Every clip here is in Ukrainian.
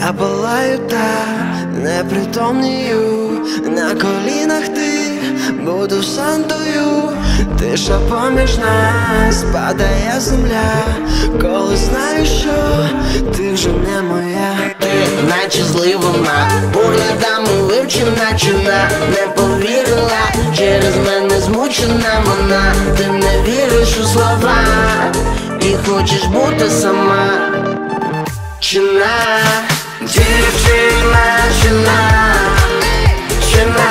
Я палаю та непритомнію. На колінах ти буду сантою. Тиша поміж нас падає земля. Коли знаю, що ти вже не моя. Ти наче зливана, поглядами вивчена чина Не повірила, через мене змучена вона. Ти не віриш у слова. І хочеш бути сама Чина, дівчина, чина, чина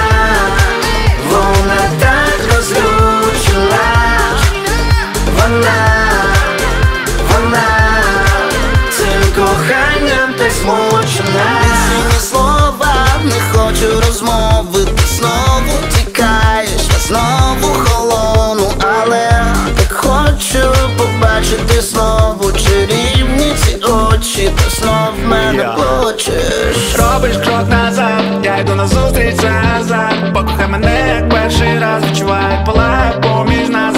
Вона так розлючила Вона, вона Цим коханням так змучена слова, не хочу розмови Ти знову тікаєш, знову холону. Але так хочу побачити знову знов мене хочеш Робиш крок назад, я йду на зустріч назад Покохай мене як перший раз відчуваю палає поміж нас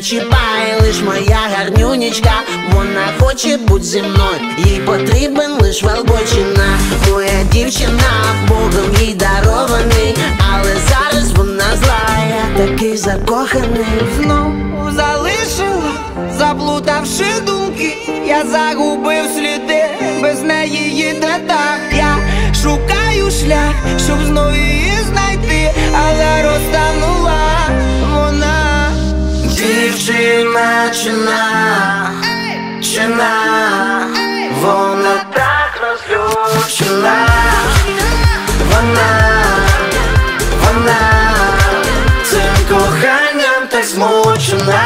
не чіпай, лиш моя гарнюнічка Вона хоче бути зі мною, їй потрібен лиш велбочина Моя дівчина, Богом їй дарований Але зараз вона злая, такий закоханий. Знову залишила, заплутавши думки, я загубив сліди, без неї їде так. Я шукаю шлях, щоб знову її Чина, чина Вона так розлючена, Вона, вона Цим коханням так змучена